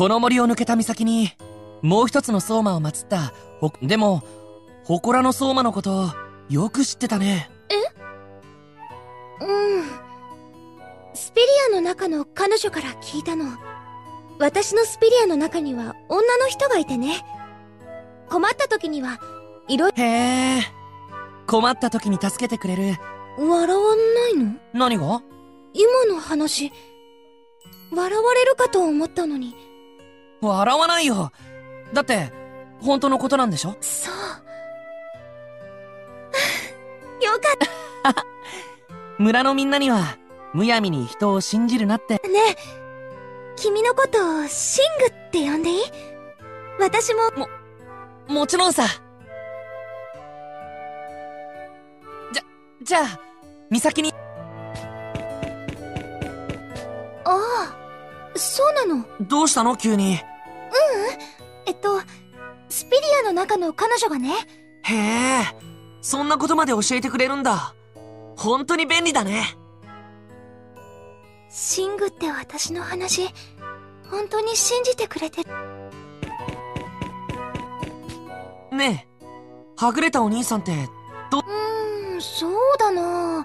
この森を抜けた岬に、もう一つの相馬を祀った、ほ、でも、祠の相馬のこと、よく知ってたね。え？うん。スピリアの中の彼女から聞いたの。私のスピリアの中には女の人がいてね。困った時には、いろいろ。へえ。困った時に助けてくれる。笑わないの？何が？今の話、笑われるかと思ったのに。笑わないよ。だって、本当のことなんでしょ？そう。よかった。村のみんなには、むやみに人を信じるなって。ねえ、君のことをシングって呼んでいい？私も。も、もちろんさ。じゃ、じゃあ、美咲に。ああ、そうなの？どうしたの？急に。ううん。えっと、スピリアの中の彼女がね。へえ、そんなことまで教えてくれるんだ。本当に便利だね。シングって私の話、本当に信じてくれてる。ねえ、はぐれたお兄さんって、ど、うーん、そうだな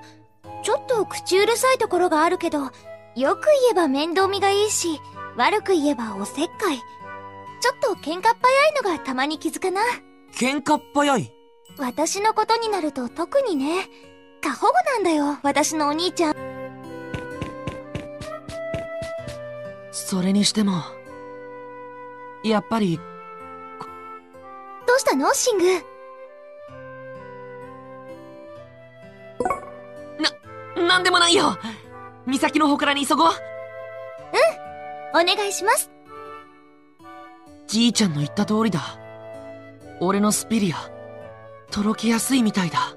ちょっと口うるさいところがあるけど、よく言えば面倒見がいいし、悪く言えばおせっかい。ちょっと喧嘩っ早いのがたまに気づかな。喧嘩っ早い？私のことになると特にね。過保護なんだよ、私のお兄ちゃん。それにしても、やっぱり、どうしたのシング？な、なんでもないよ岬の祠に急ごううんお願いしますじいちゃんの言った通りだ。俺のスピリアとろけやすいみたいだ。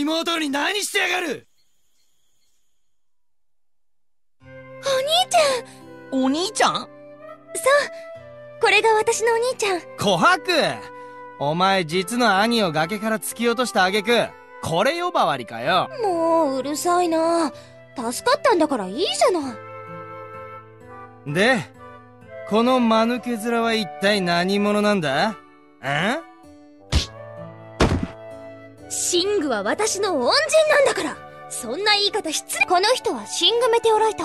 妹に何してやがる？お兄ちゃん。お兄ちゃん？そう。これが私のお兄ちゃん。琥珀。お前実の兄を崖から突き落とした挙句これ呼ばわりかよ。もううるさいな。助かったんだからいいじゃない。でこの間抜け面は一体何者なんだ？え？シングは私の恩人なんだから。そんな言い方失礼。この人はシングメテオライト。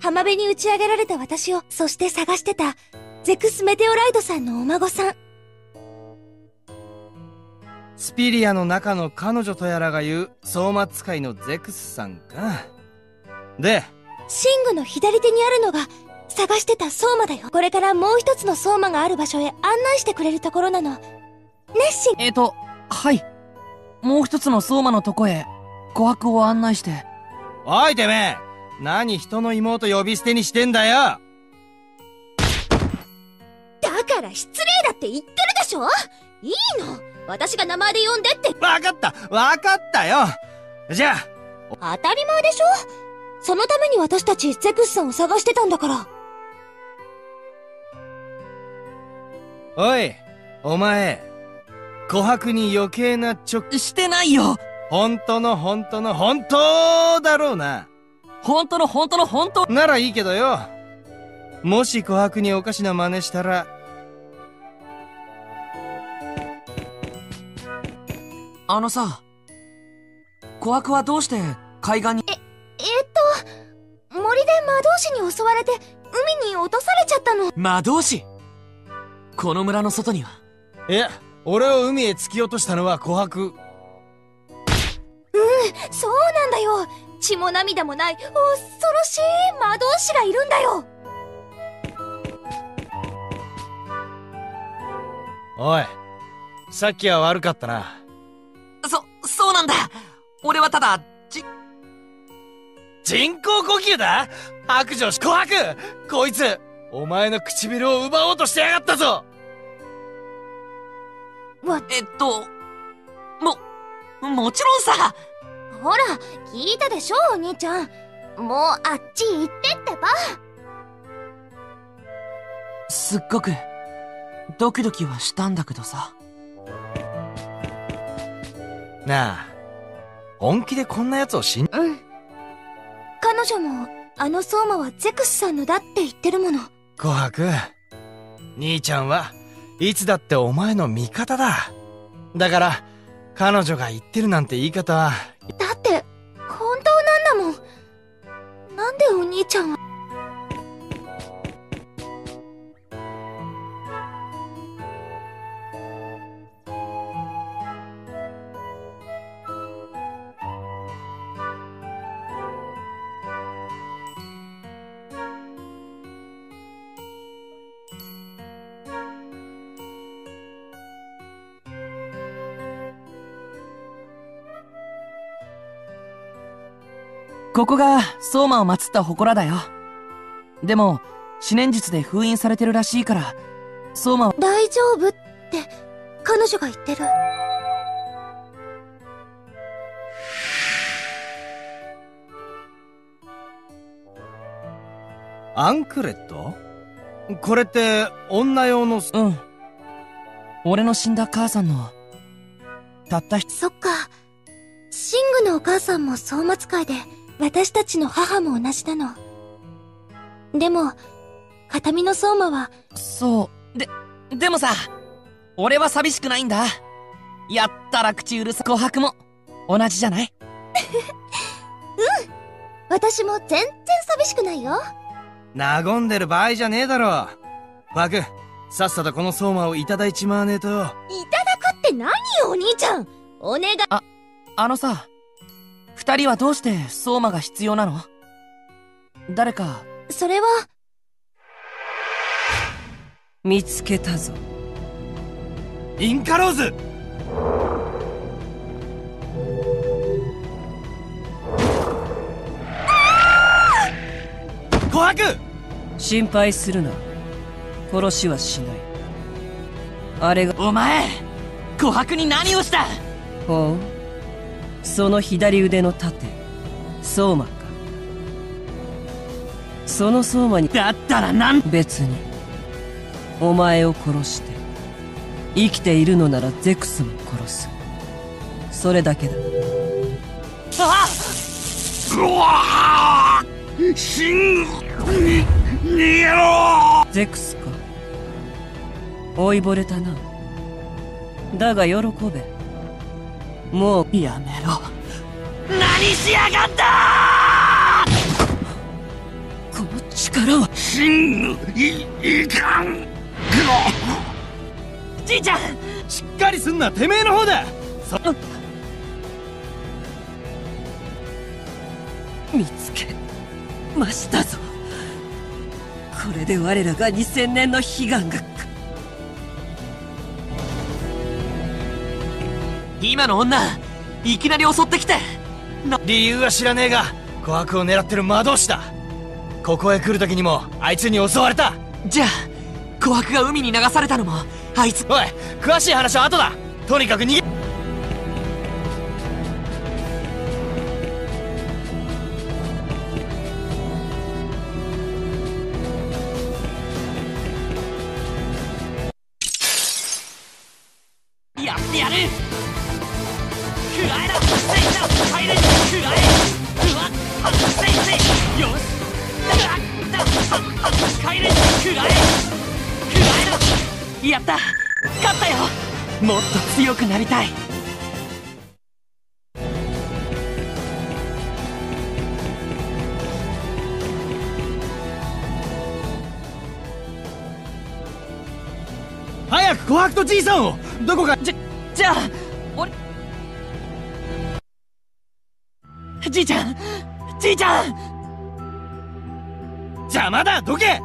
浜辺に打ち上げられた私をそして探してたゼクスメテオライトさんのお孫さん。スピリアの中の彼女とやらが言う相馬使いのゼクスさんか。でシングの左手にあるのが探してた相馬だよ。これからもう一つの相馬がある場所へ案内してくれるところなの。熱心。えっ、ー、とはいもう一つの相馬のとこへ琥珀を案内して。おいてめえ。何人の妹呼び捨てにしてんだよ。だから失礼だって言ってるでしょ。いいの。私が名前で呼んでって。わかった。わかったよ。じゃあ。当たり前でしょ。そのために私たちゼクスさんを探してたんだから。おいお前琥珀に余計なちょしてないよ。本当の本当の本当だろうな。本当の本当の本当？ならいいけどよ。もし琥珀におかしな真似したら。あのさ琥珀はどうして海岸に？ええっと森で魔導士に襲われて海に落とされちゃったの。魔導士？この村の外には。いや俺を海へ突き落としたのは琥珀。うんそうなんだよ。血も涙もない恐ろしい魔導士がいるんだよ。おいさっきは悪かったな。そそうなんだ。俺はただち人工呼吸だ？白状し琥珀！こいつお前の唇を奪おうとしてやがったぞ。わ、えっと、も、もちろんさほら、聞いたでしょ、お兄ちゃん。もう、あっち行ってってば。すっごく、ドキドキはしたんだけどさ。なあ、本気でこんな奴を信じ、うん。彼女も、あの相馬はゼクスさんのだって言ってるもの。琥珀。兄ちゃんはいつだってお前の味方だ。だから、彼女が言ってるなんて言い方は、だって、本当なんだもん。なんでお兄ちゃんは。ここが、相馬を祀った祠だよ。でも、思念術で封印されてるらしいから、相馬は、大丈夫って、彼女が言ってる。アンクレット？これって、女用の、うん。俺の死んだ母さんの、たった一そっか。シングのお母さんも相馬使いで、私たちの母も同じなの。でも、形見の相馬は、そう。で、でもさ、俺は寂しくないんだ。やったら口うるさ、琥珀も、同じじゃない？私も全然寂しくないよ。和んでる場合じゃねえだろ。バク、さっさとこの相馬をいただいちまわねえと。いただくって何よ、お兄ちゃんお願い。あのさ、二人はどうして相馬が必要なの？誰か、それは、見つけたぞ。インカローズ。琥珀心配するな。殺しはしない。あれが。お前、琥珀に何をした？ほうその左腕の盾相馬か。その相馬にだったらなん別にお前を殺して生きているのならゼクスも殺す。それだけだ。あゼクスか。老いぼれたな。だが喜べもうやめろ。何しやがった！この力はじいちゃんしっかりすんな。てめえの方だ。見つけましたぞ。これで我らが2000年の悲願が今の女、いきなり襲ってきて。理由は知らねえが琥珀を狙ってる魔導士だ。ここへ来る時にもあいつに襲われた。じゃあ、琥珀が海に流されたのも、あいつ、おい詳しい話は後だ。とにかく逃げ早く琥珀とじいさんをどこか。じゃ、じゃあ、俺、じいちゃんじいちゃん。邪魔だどけ。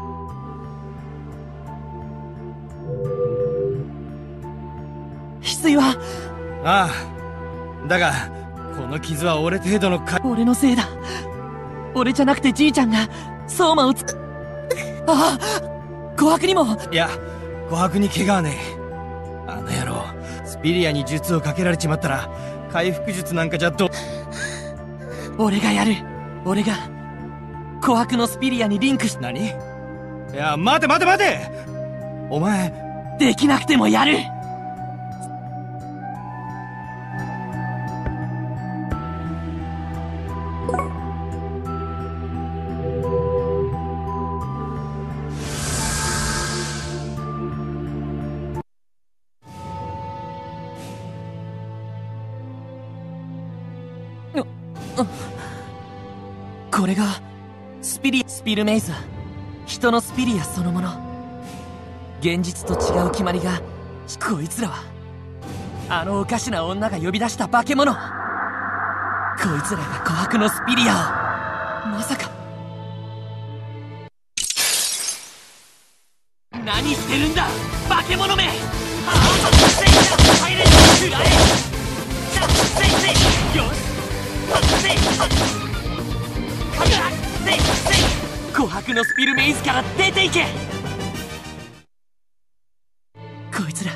翡翠は、ああだがこの傷は俺程度のか。俺のせいだ。俺じゃなくてじいちゃんが、相馬をつ、ああ琥珀にも、いや琥珀に怪我はねえ。あの野郎スピリアに術をかけられちまったら回復術なんかじゃど俺がやる。俺が、琥珀のスピリアにリンクし、何？いや待て待て待て。お前できなくてもやるこれが、スピリ、スピルメイズ。は、人のスピリアそのもの。現実と違う決まりが、こいつらは、あのおかしな女が呼び出した化け物。こいつらが琥珀のスピリアを、まさか。何してるんだ化け物め。せいや入れ食らえさせいせいよし。琥珀のスピルメイズから出ていけこいつら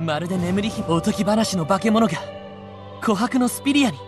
まるで眠り姫おとぎ話の化け物が琥珀のスピリアに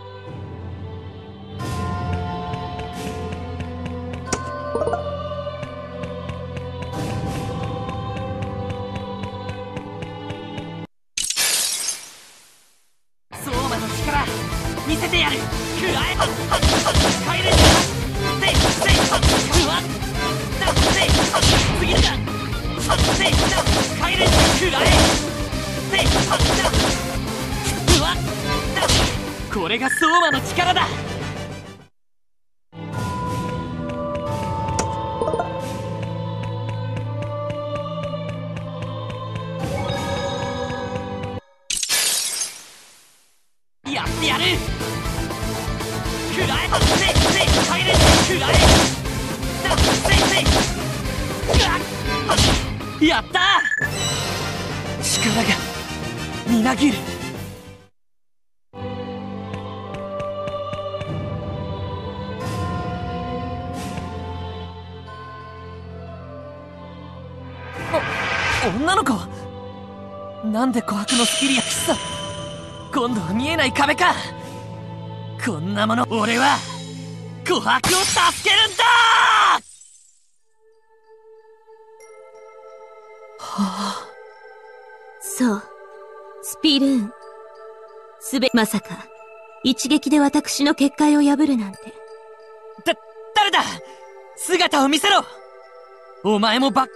やった力がみなぎる。お女の子なんで琥珀のスピリアキスだ今度は見えない壁か。こんなもの俺は琥珀を助けるんだそう。スピルーン。すべ、まさか、一撃で私の結界を破るなんて。だ、誰だ姿を見せろお前もば、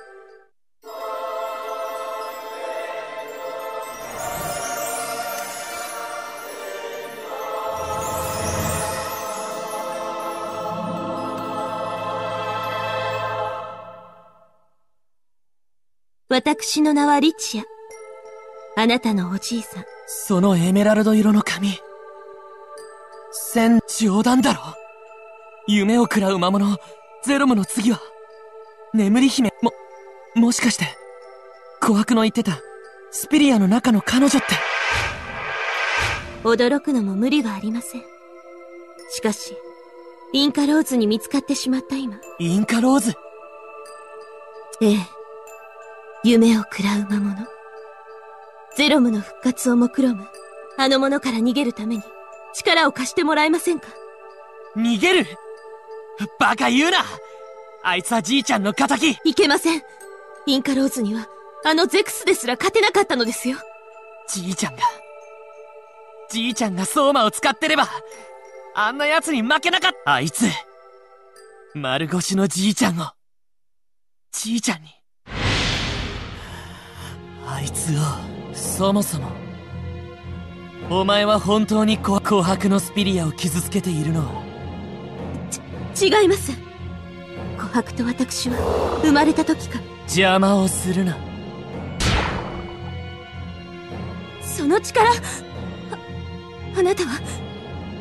私の名はリチア。あなたのおじいさん。そのエメラルド色の髪。戦、冗談だろ？夢を食らう魔物、ゼロムの次は、眠り姫、も、もしかして、琥珀の言ってた、スピリアの中の彼女って、驚くのも無理はありません。しかし、インカローズに見つかってしまった今。インカローズ？ええ。夢を食らう魔物。ゼロムの復活を目論む、あの者から逃げるために、力を貸してもらえませんか？逃げる？バカ言うなあいつはじいちゃんの仇いけません。インカローズには、あのゼクスですら勝てなかったのですよ。じいちゃんが、じいちゃんが相馬を使ってれば、あんな奴に負けなかった。あいつ、丸腰のじいちゃんを、じいちゃんに、あいつを、そもそも、お前は本当にこ琥珀のスピリアを傷つけているの？は、違います。琥珀と私は、生まれた時から、邪魔をするな。その力、あ、あなたは、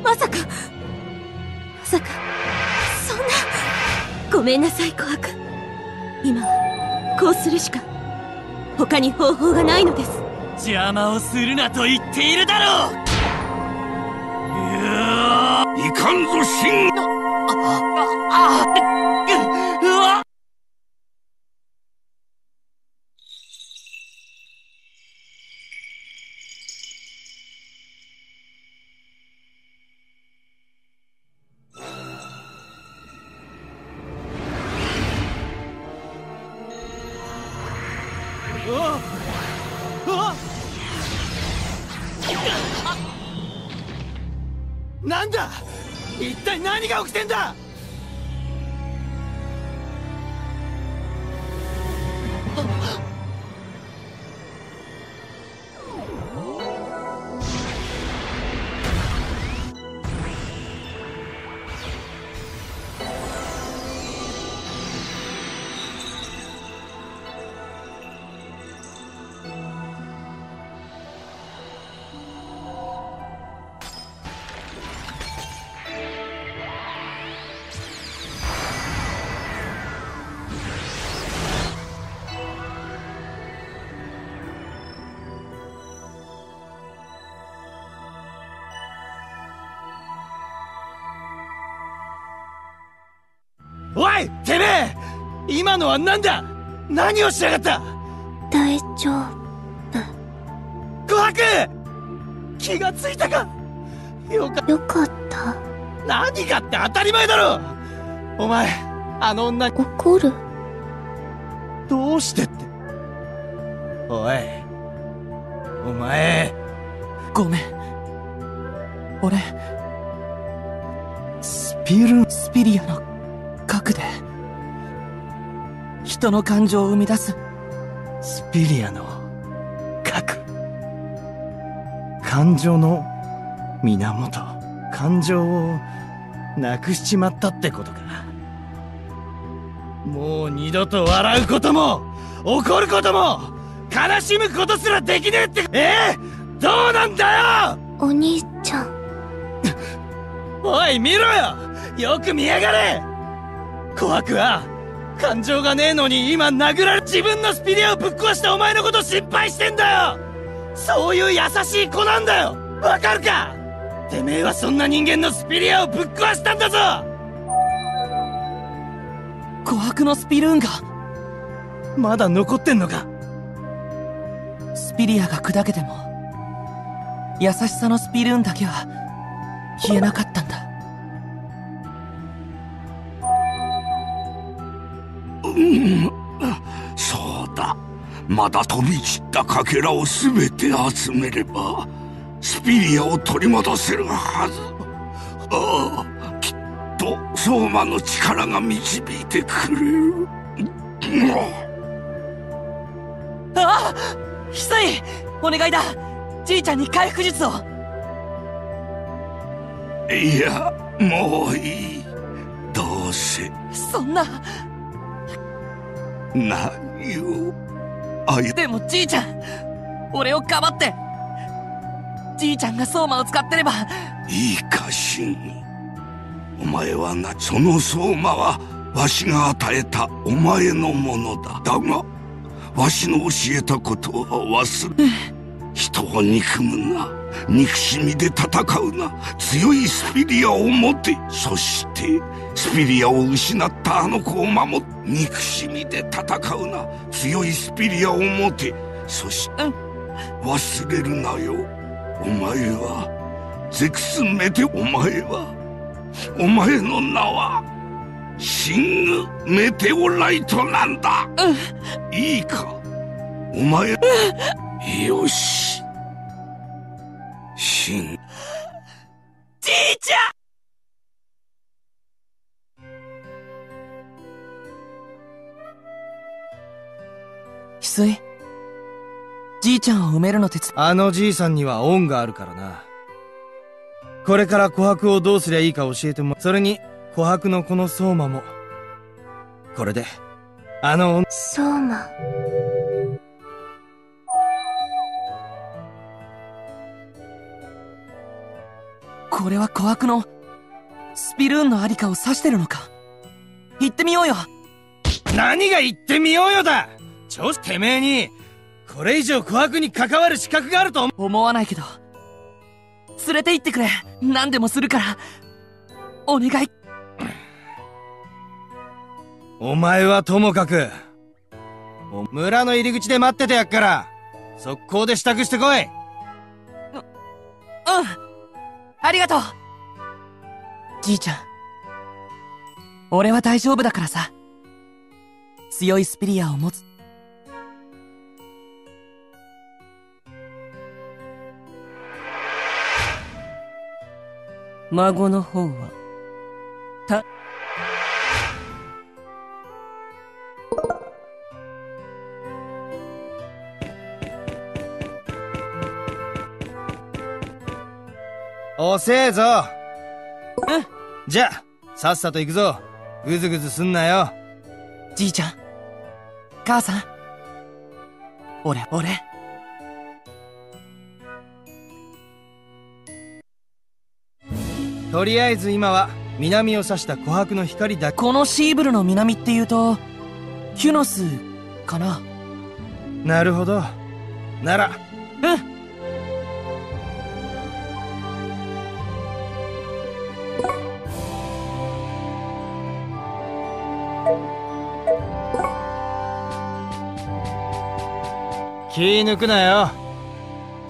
まさか、まさか、そんな、ごめんなさい、琥珀。今は、こうするしか、他に方法がないのです。邪魔をするなと言っているだろういかんぞシンああ、うが起きてんだ今のは何だ？何をしやがった？大丈琥珀！気がついたか？よか夫。よかった。何がって当たり前だろ！お前あの女。に怒る。どうしてって？おい。お前。ごめん。俺、スピルスピリアの核で、人の感情を生み出す。スピリアの核。感情の源。感情をなくしちまったってことか。もう二度と笑うことも怒ることも悲しむことすらできねえって。ええ？どうなんだよ！お兄ちゃん。おい見ろよ！よく見やがれ！琥珀は感情がねえのに今殴られ自分のスピリアをぶっ壊したお前のこと心配してんだよ。そういう優しい子なんだよ。わかるか？てめえはそんな人間のスピリアをぶっ壊したんだぞ。琥珀のスピルーンが、まだ残ってんのか？スピリアが砕けても、優しさのスピルーンだけは、消えなかったんだ。そうだ。まだ飛び散ったかけらを全て集めればスピリアを取り戻せるはず。ああきっと相馬の力が導いてくれる。うんああ翡翠お願いだ。じいちゃんに回復術を。いやもういい。どうせ。そんな、何を？あいでもじいちゃん俺をかばって。じいちゃんが相馬を使ってれば、いいかシンお前はなその相馬はわしが与えたお前のものだ。だがわしの教えたことは忘れ人を憎むな。憎しみで戦うな。強いスピリアを持て。そしてスピリアを失ったあの子を守って憎しみで戦うな。強いスピリアを持て。そしてうん忘れるなよ。お前はゼクスメテお前はお前の名はシング・メテオライトなんだ、いいか？お前、よし。シンじいちゃん！翡翠じいちゃんを埋めるの手伝あのじいさんには恩があるからな。これから琥珀をどうすりゃいいか教えてもそれに琥珀のこの相馬も。これであの女。相馬。これは琥珀のスピルーンのありかを指してるのか。行ってみようよ。何が言ってみようよだ。調子てめえにこれ以上琥珀に関わる資格があると思わないけど。連れて行ってくれ。何でもするから。お願い。お前はともかく、村の入り口で待っててやっから、速攻で支度してこい。うん、ありがとう。じいちゃん。俺は大丈夫だからさ。強いスピリアを持つ。孫の方は、た、遅えぞ。うん。じゃあさっさと行くぞ。ぐずぐずすんなよ。じいちゃん。母さん。俺俺。とりあえず今は南を指した琥珀の光だこのシーブルの南っていうとキュノスかな。なるほど。なら。うん気抜くなよ。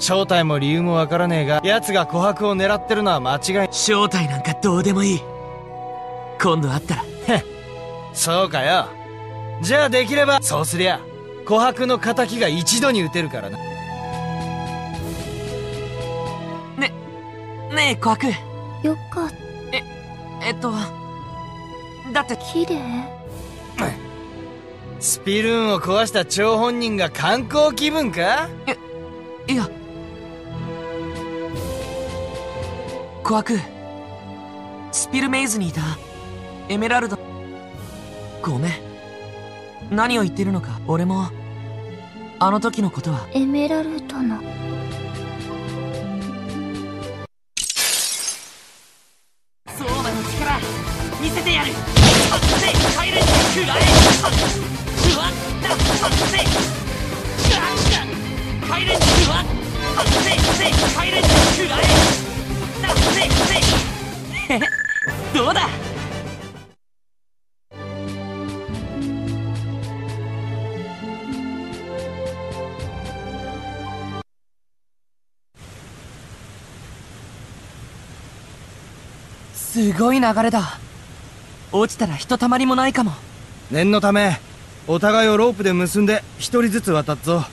正体も理由もわからねえが奴が琥珀を狙ってるのは間違い。正体なんかどうでもいい。今度会ったら。そうかよ。じゃあできればそうすりゃ琥珀の敵が一度に撃てるからな。ねねえ琥珀。よかった。ええっとだって綺麗スピルーンを壊した張本人が観光気分か？いいや。琥珀スピルメイズにいた。エメラルド。ごめん。何を言ってるのか俺も。あの時のことは。エメラルドの どうだ？すごい流れだ。落ちたらひとたまりもないかも。念のためお互いをロープで結んで一人ずつ渡っぞ。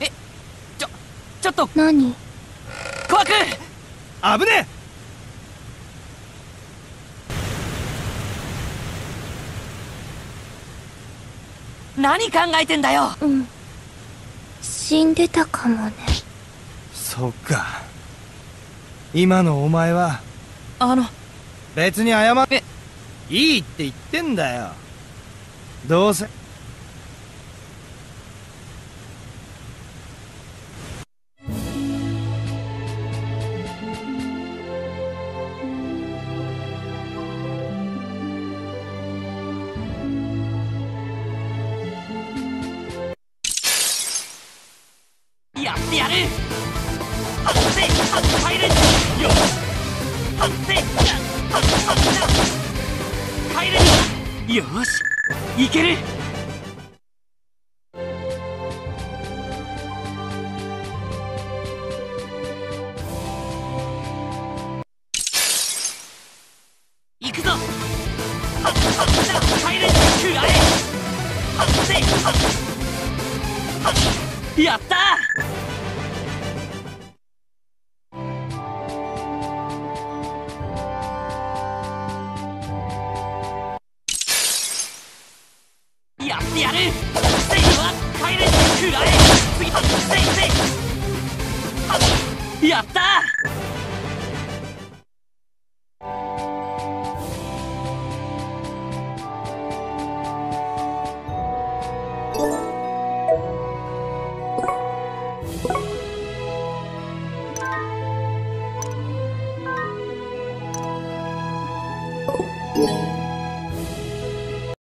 えちょちょっと。何？危ねえ！何考えてんだよ！うん。死んでたかもね。そっか。今のお前はあの。別に謝っえいいって言ってんだよ。どうせやった